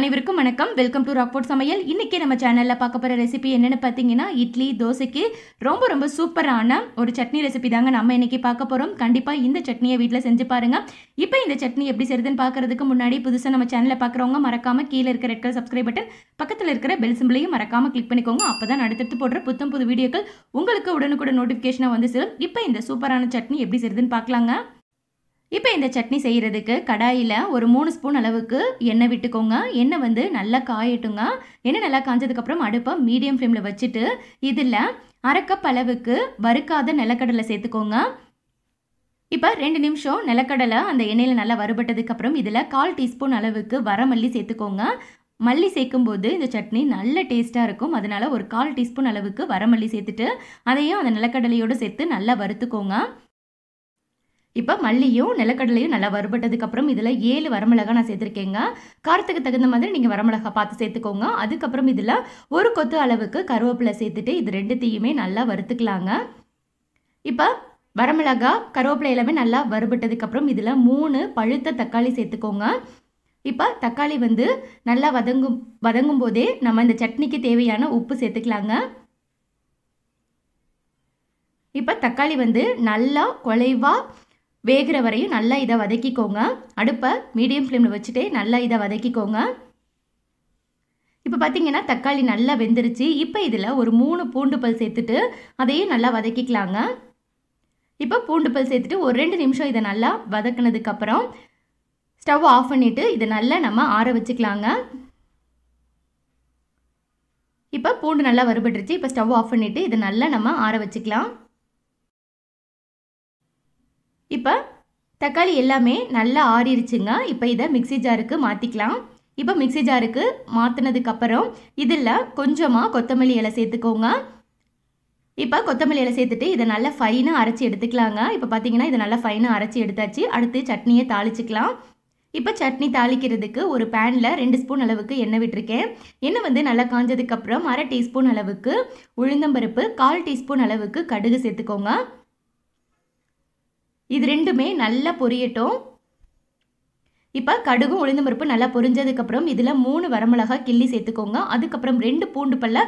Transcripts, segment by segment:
அனைவருக்கும் வணக்கம். Welcome to Rockfort சமையல். இன்னைக்கு நம்ம சேனல்ல பார்க்க போற ரெசிபி என்னன்னு பார்த்தீங்கன்னா இட்லி தோசைக்கு ரொம்ப ரொம்ப சூப்பரான ஒரு சட்னி ரெசிபி தாங்க நம்ம இன்னைக்கு பார்க்க போறோம். கண்டிப்பா இந்த சட்னியை வீட்டில் செஞ்சு பாருங்க. இப்போ இந்த சட்னி எப்படி செய்யுதுன்னு பார்க்கறதுக்கு முன்னாடி புதுசாக நம்ம சேனலில் பார்க்குறவங்க மறக்காம கீழே இருக்கிற ரெட் கலர் சப்ஸ்கிரைப் பட்டன் பக்கத்தில் இருக்கிற பெல் சிம்பிளையும் மறக்காம கிளிக் பண்ணிக்கோங்க. அப்பதான் அடுத்தடுத்து போடுற புத்தம் புது வீடியோக்கள் உங்களுக்கு உடனுக்குடன் நோட்டிஃபிகேஷனாக வந்து சேரும். இப்போ இந்த சூப்பரான சட்னி எப்படி செய்யுதுன்னு பார்க்கலாங்க. இப்போ இந்த சட்னி செய்கிறதுக்கு கடாயில் ஒரு மூணு ஸ்பூன் அளவுக்கு எண்ணெய் விட்டுக்கோங்க. எண்ணெய் வந்து நல்லா காயட்டுங்க. எண்ணெய் நல்லா காஞ்சதுக்கப்புறம் அடுப்பை மீடியம் ஃப்ளேமில் வச்சுட்டு இதில் அரைக்கப் அளவுக்கு வறுக்காத நிலக்கடலை சேர்த்துக்கோங்க. இப்போ ரெண்டு நிமிஷம் நிலக்கடலை அந்த எண்ணெயில் நல்லா வறுபட்டதுக்கப்புறம் இதில் கால் டீஸ்பூன் அளவுக்கு வரமல்லி சேர்த்துக்கோங்க. மல்லி சேர்க்கும்போது இந்த சட்னி நல்ல டேஸ்ட்டாக இருக்கும். அதனால் ஒரு கால் டீஸ்பூன் அளவுக்கு வரமல்லி சேர்த்துட்டு அதையும் அந்த நிலக்கடலையோடு சேர்த்து நல்லா வறுத்துக்கோங்க. இப்போ மல்லியும் நிலக்கடலையும் நல்லா வறுபட்டதுக்கப்புறம் இதில் ஏழு வரமிளகா நான் சேர்த்துருக்கேங்க. காரத்துக்கு தகுந்த மாதிரி நீங்கள் வரமிளகா பார்த்து சேர்த்துக்கோங்க. அதுக்கப்புறம் இதில் ஒரு கொத்து அளவுக்கு கருவேப்பிலை சேர்த்துட்டு இது ரெண்டுத்தையுமே நல்லா வறுத்துக்கலாங்க. இப்போ வரமிளகா கருவேப்பிலை எல்லாமே நல்லா வறுபட்டதுக்கப்புறம் இதில் மூணு பழுத்த தக்காளி சேர்த்துக்கோங்க. இப்போ தக்காளி வந்து நல்லா வதங்கும் வதங்கும் போதே நம்ம இந்த சட்னிக்கு தேவையான உப்பு சேர்த்துக்கலாங்க. இப்போ தக்காளி வந்து நல்லா குலைவாக வேகிற வரையும் நல்லா இதை வதக்கிக்கோங்க. அடுப்பை மீடியம் ஃப்ளேமில் வச்சுட்டு நல்லா இதை வதக்கிக்கோங்க. இப்போ பார்த்தீங்கன்னா தக்காளி நல்லா வெந்துருச்சு. இப்போ இதில் ஒரு மூணு பூண்டு பல் சேர்த்துட்டு அதையும் நல்லா வதக்கிக்கலாங்க. இப்போ பூண்டு பல் சேர்த்துட்டு ஒரு ரெண்டு நிமிஷம் இதை நல்லா வதக்குனதுக்கப்புறம் ஸ்டவ் ஆஃப் பண்ணிவிட்டு இதை நல்லா நம்ம ஆற வச்சுக்கலாங்க. இப்போ பூண்டு நல்லா வறுபட்டுருச்சு. இப்போ ஸ்டவ் ஆஃப் பண்ணிவிட்டு இதை நல்லா நம்ம ஆற வச்சுக்கலாம். இப்போ தக்காளி எல்லாமே நல்லா ஆறிடுச்சுங்க இப்போ இதை மிக்சி ஜாருக்கு மாற்றிக்கலாம் இப்போ மிக்சி ஜாருக்கு மாற்றினதுக்கப்புறம் இதில் கொஞ்சமாக கொத்தமல்லி இலை சேர்த்துக்கோங்க. இப்போ கொத்தமல்லி இலை சேர்த்துட்டு இதை நல்லா ஃபைனாக அரைச்சி எடுத்துக்கலாங்க. இப்போ பார்த்தீங்கன்னா இதை நல்லா ஃபைனாக அரைச்சி எடுத்தாச்சு. அடுத்து சட்னியை தாளிச்சிக்கலாம். இப்போ சட்னி தாளிக்கிறதுக்கு ஒரு பேனில் ரெண்டு ஸ்பூன் அளவுக்கு எண்ணெய் விட்டுருக்கேன். எண்ணெய் வந்து நல்லா காஞ்சதுக்கப்புறம் அரை டீஸ்பூன் அளவுக்கு உளுந்தம்பருப்பு கால் டீஸ்பூன் அளவுக்கு கடுகு சேர்த்துக்கோங்க. இது ரெண்டுமே நல்லா பொரியட்டும். இப்போ கடுகும் உளுந்து பருப்பு நல்லா பொரிஞ்சதுக்கப்புறம் இதில் மூணு வரமிளகா கிள்ளி சேர்த்துக்கோங்க. அதுக்கப்புறம் ரெண்டு பூண்டு பல்ல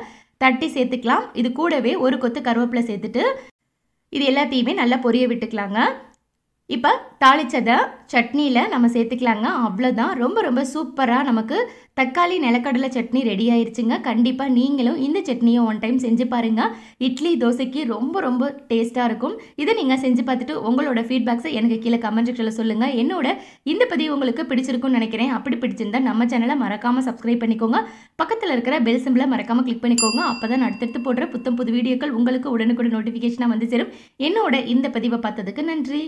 தட்டி சேர்த்துக்கலாம். இது கூடவே ஒரு கொத்து கருவேப்பிலை சேர்த்துட்டு இது எல்லாத்தையுமே நல்லா பொரிய விட்டுக்கலாங்க. இப்போ தாளித்ததை சட்னியில் நம்ம சேர்த்துக்கலாங்க. அவ்வளோதான் ரொம்ப ரொம்ப சூப்பராக நமக்கு தக்காளி நிலக்கடலை சட்னி ரெடி ஆயிடுச்சுங்க கண்டிப்பாக நீங்களும் இந்த சட்னியை ஒன் டைம் செஞ்சு பாருங்கள் இட்லி தோசைக்கு ரொம்ப ரொம்ப டேஸ்ட்டாக இருக்கும். இதை நீங்கள் செஞ்சு பார்த்துட்டு உங்களோட ஃபீட்பேக்ஸை எனக்கு கீழே கமெண்ட் செக்ஷனில் சொல்லுங்கள் என்னோட இந்த பதிவு உங்களுக்கு பிடிச்சிருக்கும்னு நினைக்கிறேன். அப்படி பிடிச்சிருந்தா நம்ம சேனலை மறக்காமல் சப்ஸ்கிரைப் பண்ணிக்கோங்க. பக்கத்தில் இருக்கிற பெல் சிம்பிளை மறக்காமல் கிளிக் பண்ணிக்கோங்க. அப்போ தான் அடுத்தடுத்து போடுற புத்தம் புது வீடியோக்கள் உங்களுக்கு உடனுக்குடன் நோட்டிஃபிகேஷனாக வந்து சேரும். என்னோட இந்த பதிவை பார்த்ததுக்கு நன்றி.